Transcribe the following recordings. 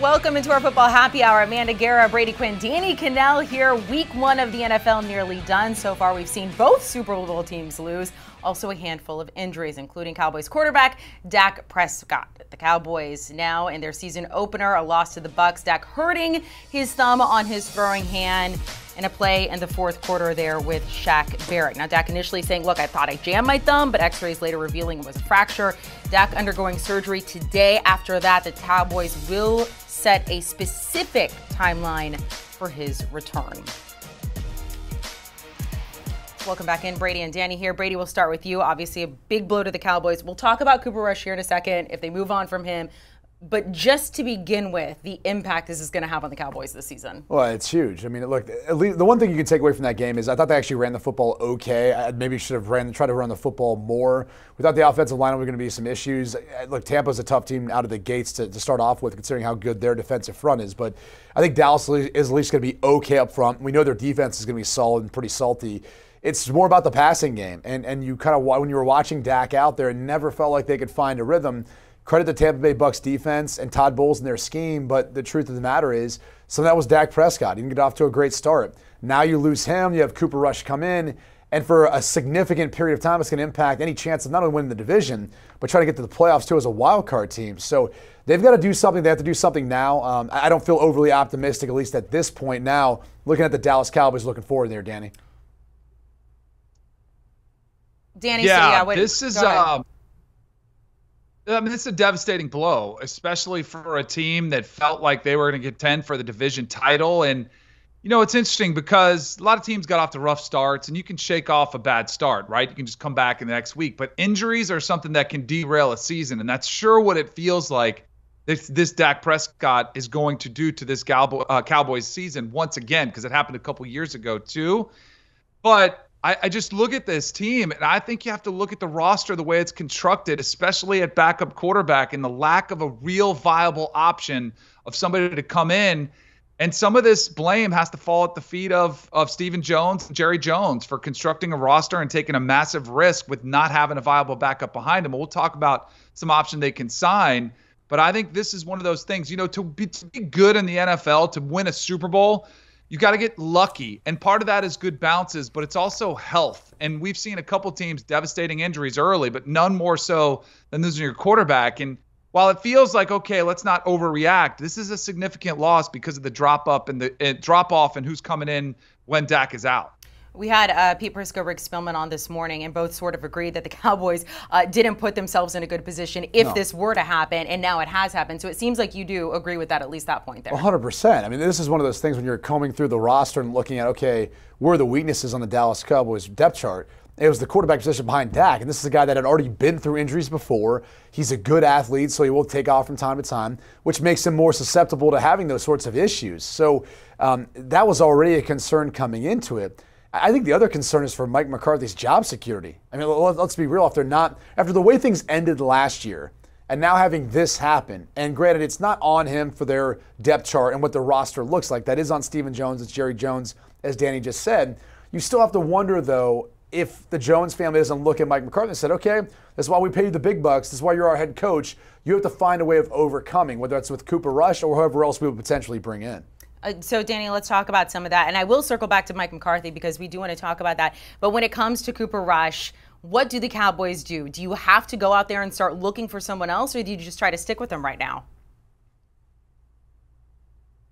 Welcome into our football happy hour. Amanda Guerra, Brady Quinn, Danny Kanell here. Week one of the NFL nearly done. So far, we've seen both Super Bowl teams lose. Also, a handful of injuries, including Cowboys quarterback Dak Prescott. The Cowboys now in their season opener, a loss to the Bucs. Dak hurting his thumb on his throwing hand in a play in the fourth quarter there with Shaq Barrett. Now, Dak initially saying, Look, I thought I jammed my thumb, but x rays later revealing it was a fracture. Dak undergoing surgery today. After that, the Cowboys will set a specific timeline for his return. Welcome back in, Brady and Danny here. Brady, we'll start with you. Obviously, a big blow to the Cowboys. We'll talk about Cooper Rush here in a second if they move on from him. But just to begin with, the impact this is going to have on the Cowboys this season. Well, it's huge. I mean, look, the one thing you can take away from that game is I thought they actually ran the football okay. I maybe should have ran, tried to run the football more. We thought the offensive line was going to be some issues. Look, Tampa's a tough team out of the gates to, to start off with, considering how good their defensive front is. But I think Dallas is at least going to be okay up front. We know their defense is going to be solid and pretty salty it's more about the passing game. And and you kind of when you were watching Dak out there, it never felt like they could find a rhythm. Credit the Tampa Bay Bucs defense and Todd Bowles and their scheme, but the truth of the matter is, some of that was Dak Prescott. He didn't get off to a great start. Now you lose him. You have Cooper Rush come in. And for a significant period of time, it's going to impact any chance of not only winning the division, but trying to get to the playoffs too as a wild card team. So they've got to do something. They have to do something now. Um, I don't feel overly optimistic, at least at this point now, looking at the Dallas Cowboys looking forward there, Danny. Danny, yeah, so yeah what, this is. Uh, I mean, this is a devastating blow, especially for a team that felt like they were going to contend for the division title. And, you know, it's interesting because a lot of teams got off to rough starts, and you can shake off a bad start, right? You can just come back in the next week. But injuries are something that can derail a season, and that's sure what it feels like this, this Dak Prescott is going to do to this uh, Cowboys season once again, because it happened a couple years ago, too. But I, I, just look at this team, and I think you have to look at the roster the way it's constructed, especially at backup quarterback, and the lack of a real viable option of somebody to come in. And some of this blame has to fall at the feet of of Stephen Jones and Jerry Jones for constructing a roster and taking a massive risk with not having a viable backup behind them. We'll talk about some option they can sign. But I think this is one of those things, you know, to be, to be good in the NFL, to win a Super Bowl, you got to get lucky. And part of that is good bounces, but it's also health. And we've seen a couple teams devastating injuries early, but none more so than losing your quarterback. And while it feels like okay, let's not overreact, this is a significant loss because of the drop up and the uh, drop off and who's coming in when Dak is out. We had uh, Pete Prisco, Rick Spielman on this morning, and both sort of agreed that the Cowboys uh, didn't put themselves in a good position if no. this were to happen, and now it has happened. So it seems like you do agree with that, at least that point there. 100%. I mean, this is one of those things when you're combing through the roster and looking at, okay, where are the weaknesses on the Dallas Cowboys depth chart? It was the quarterback position behind Dak, and this is a guy that had already been through injuries before. He's a good athlete, so he will take off from time to time, which makes him more susceptible to having those sorts of issues. So um, that was already a concern coming into it. I think the other concern is for Mike McCarthy's job security. I mean, let's be real. After not after the way things ended last year, and now having this happen, and granted, it's not on him for their depth chart and what the roster looks like. That is on Stephen Jones. It's Jerry Jones, as Danny just said. You still have to wonder, though, if the Jones family doesn't look at Mike McCarthy and said, "Okay, that's why we pay you the big bucks. That's why you're our head coach. You have to find a way of overcoming, whether that's with Cooper Rush or whoever else we would potentially bring in." Uh, so, Danny, let's talk about some of that. And I will circle back to Mike McCarthy because we do want to talk about that. But when it comes to Cooper Rush, what do the Cowboys do? Do you have to go out there and start looking for someone else, or do you just try to stick with them right now?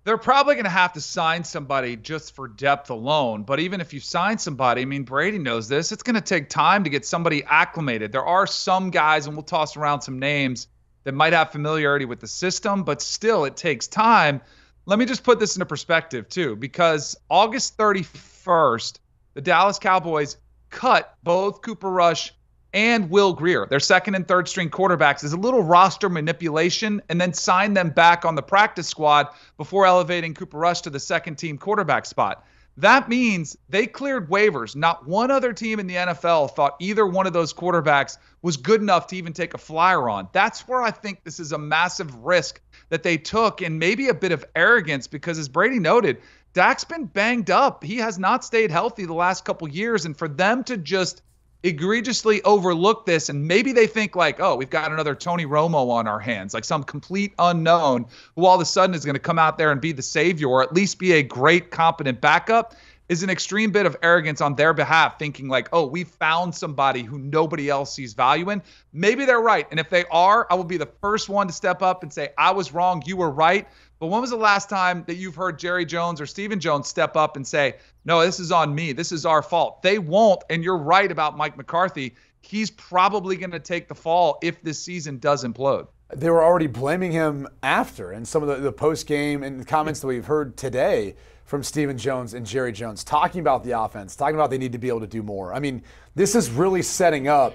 They're probably going to have to sign somebody just for depth alone. But even if you sign somebody, I mean, Brady knows this, it's going to take time to get somebody acclimated. There are some guys, and we'll toss around some names that might have familiarity with the system, but still, it takes time let me just put this into perspective too, because August 31st, the Dallas Cowboys cut both Cooper Rush and Will Grier, their second and third string quarterbacks, as a little roster manipulation and then signed them back on the practice squad before elevating Cooper Rush to the second team quarterback spot. That means they cleared waivers. Not one other team in the NFL thought either one of those quarterbacks was good enough to even take a flyer on. That's where I think this is a massive risk that they took and maybe a bit of arrogance because, as Brady noted, Dak's been banged up. He has not stayed healthy the last couple years. And for them to just egregiously overlook this and maybe they think like oh we've got another tony romo on our hands like some complete unknown who all of a sudden is going to come out there and be the savior or at least be a great competent backup is an extreme bit of arrogance on their behalf thinking like oh we found somebody who nobody else sees value in. Maybe they're right and if they are i will be the first one to step up and say i was wrong you were right but when was the last time that you've heard Jerry Jones or Stephen Jones step up and say, no, this is on me. This is our fault? They won't. And you're right about Mike McCarthy. He's probably going to take the fall if this season does implode. They were already blaming him after, and some of the, the post game and the comments that we've heard today from Stephen Jones and Jerry Jones talking about the offense, talking about they need to be able to do more. I mean, this is really setting up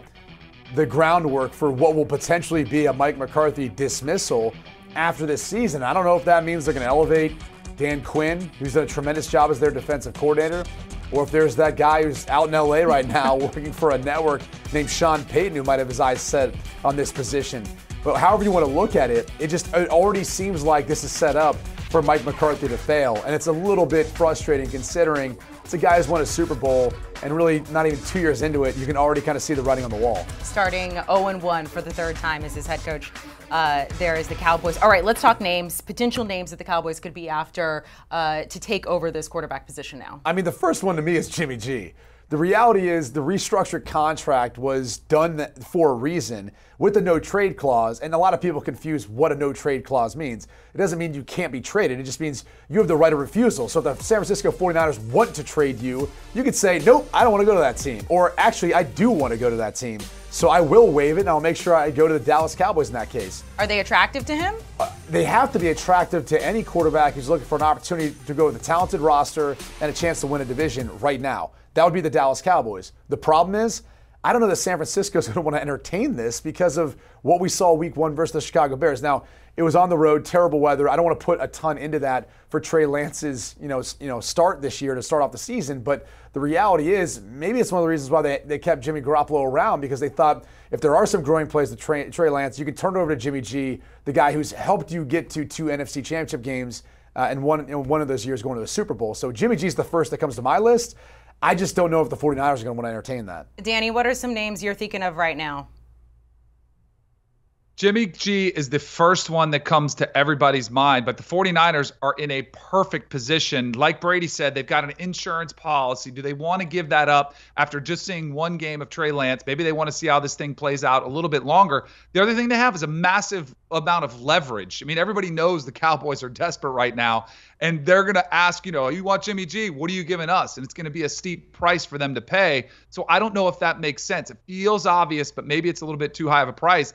the groundwork for what will potentially be a Mike McCarthy dismissal after this season. I don't know if that means they're going to elevate Dan Quinn, who's done a tremendous job as their defensive coordinator, or if there's that guy who's out in LA right now working for a network named Sean Payton who might have his eyes set on this position. But however you want to look at it, it just it already seems like this is set up for Mike McCarthy to fail. And it's a little bit frustrating considering it's a guy who's won a Super Bowl and really not even two years into it, you can already kind of see the writing on the wall. Starting 0 1 for the third time as his head coach uh, there is the Cowboys. All right, let's talk names, potential names that the Cowboys could be after uh, to take over this quarterback position now. I mean, the first one to me is Jimmy G. The reality is the restructured contract was done for a reason with a no trade clause, and a lot of people confuse what a no trade clause means. It doesn't mean you can't be traded, it just means you have the right of refusal. So if the San Francisco 49ers want to trade you, you could say, Nope, I don't want to go to that team. Or actually, I do want to go to that team. So I will waive it, and I'll make sure I go to the Dallas Cowboys in that case. Are they attractive to him? Uh, they have to be attractive to any quarterback who's looking for an opportunity to go with a talented roster and a chance to win a division right now. That would be the Dallas Cowboys. The problem is, I don't know that San Francisco's going to want to entertain this because of what we saw week one versus the Chicago Bears. Now, it was on the road, terrible weather. I don't want to put a ton into that for Trey Lance's, you know, you know, start this year to start off the season. But the reality is, maybe it's one of the reasons why they, they kept Jimmy Garoppolo around because they thought if there are some growing plays to Trey, Trey Lance, you can turn it over to Jimmy G, the guy who's helped you get to two NFC Championship games uh, and one in one of those years going to the Super Bowl. So Jimmy G's the first that comes to my list. I just don't know if the 49ers are going to want to entertain that. Danny, what are some names you're thinking of right now? Jimmy G is the first one that comes to everybody's mind, but the 49ers are in a perfect position. Like Brady said, they've got an insurance policy. Do they want to give that up after just seeing one game of Trey Lance? Maybe they want to see how this thing plays out a little bit longer. The other thing they have is a massive amount of leverage. I mean, everybody knows the Cowboys are desperate right now, and they're going to ask, you know, you want Jimmy G? What are you giving us? And it's going to be a steep price for them to pay. So I don't know if that makes sense. It feels obvious, but maybe it's a little bit too high of a price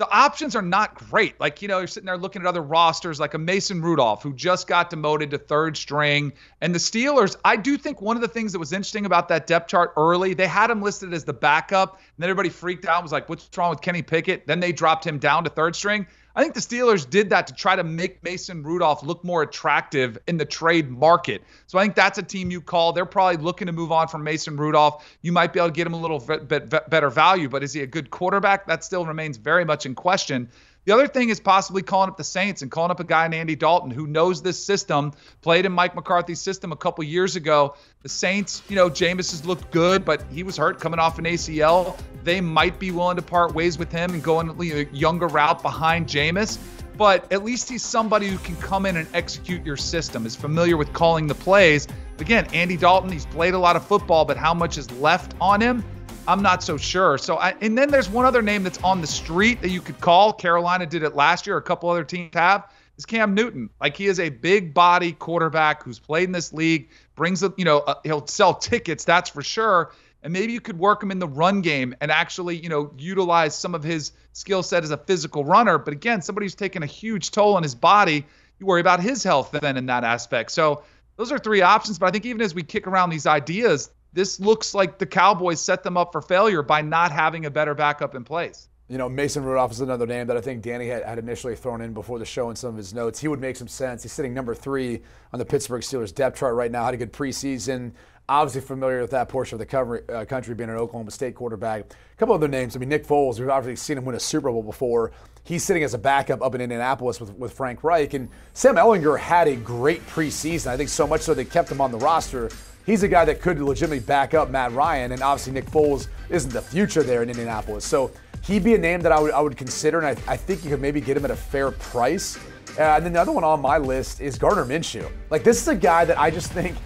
the options are not great. Like, you know, you're sitting there looking at other rosters like a Mason Rudolph who just got demoted to third string. And the Steelers, I do think one of the things that was interesting about that depth chart early, they had him listed as the backup. And then everybody freaked out, was like, what's wrong with Kenny Pickett? Then they dropped him down to third string. I think the Steelers did that to try to make Mason Rudolph look more attractive in the trade market. So I think that's a team you call. They're probably looking to move on from Mason Rudolph. You might be able to get him a little bit better value, but is he a good quarterback? That still remains very much in question. The other thing is possibly calling up the Saints and calling up a guy in Andy Dalton who knows this system, played in Mike McCarthy's system a couple years ago. The Saints, you know, Jameis has looked good, but he was hurt coming off an ACL. They might be willing to part ways with him and go on a younger route behind Jameis. But at least he's somebody who can come in and execute your system, is familiar with calling the plays. Again, Andy Dalton, he's played a lot of football, but how much is left on him? I'm not so sure. So, I, and then there's one other name that's on the street that you could call. Carolina did it last year. A couple other teams have. Is Cam Newton? Like he is a big body quarterback who's played in this league. Brings you know, uh, he'll sell tickets. That's for sure. And maybe you could work him in the run game and actually, you know, utilize some of his skill set as a physical runner. But again, somebody who's taken a huge toll on his body. You worry about his health then in that aspect. So those are three options. But I think even as we kick around these ideas, this looks like the Cowboys set them up for failure by not having a better backup in place. You know, Mason Rudolph is another name that I think Danny had, had, initially thrown in before the show in some of his notes. He would make some sense. He's sitting number three on the Pittsburgh Steelers depth chart right now. Had a good preseason. Obviously familiar with that portion of the cover, uh, country, being an Oklahoma State quarterback. A couple other names. I mean, Nick Foles. We've obviously seen him win a Super Bowl before. He's sitting as a backup up in Indianapolis with, with Frank Reich. And Sam Ehlinger had a great preseason. I think so much so they kept him on the roster he's a guy that could legitimately back up Matt Ryan, and obviously Nick Foles isn't the future there in Indianapolis. So he'd be a name that I would I would consider, and I, I think you could maybe get him at a fair price. Uh, and then the other one on my list is Gardner Minshew. Like this is a guy that I just think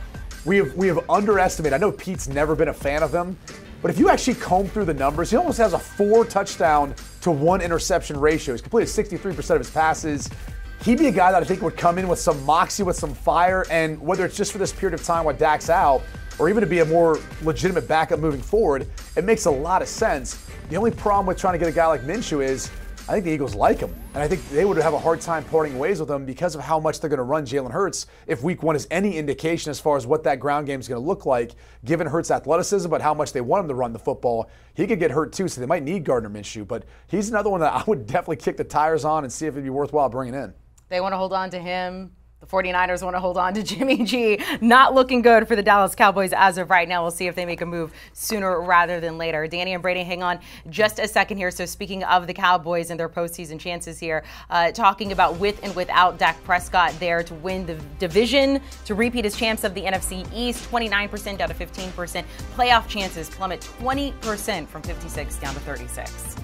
we have we have underestimated. I know Pete's never been a fan of him, but if you actually comb through the numbers, he almost has a four touchdown to one interception ratio. He's completed 63% of his passes. He'd be a guy that I think would come in with some moxie, with some fire, and whether it's just for this period of time while Dak's out, or even to be a more legitimate backup moving forward, it makes a lot of sense. The only problem with trying to get a guy like Minshew is I think the Eagles like him. And I think they would have a hard time parting ways with him because of how much they're going to run Jalen Hurts if week one is any indication as far as what that ground game is going to look like, given Hurts' athleticism, but how much they want him to run the football. He could get hurt too, so they might need Gardner Minshew. But he's another one that I would definitely kick the tires on and see if it'd be worthwhile bringing in. They want to hold on to him. The 49ers want to hold on to Jimmy G. Not looking good for the Dallas Cowboys as of right now. We'll see if they make a move sooner rather than later. Danny and Brady, hang on just a second here. So, speaking of the Cowboys and their postseason chances here, uh, talking about with and without Dak Prescott there to win the division, to repeat as champs of the NFC East, 29% down to 15%. Playoff chances plummet 20% from 56 down to 36.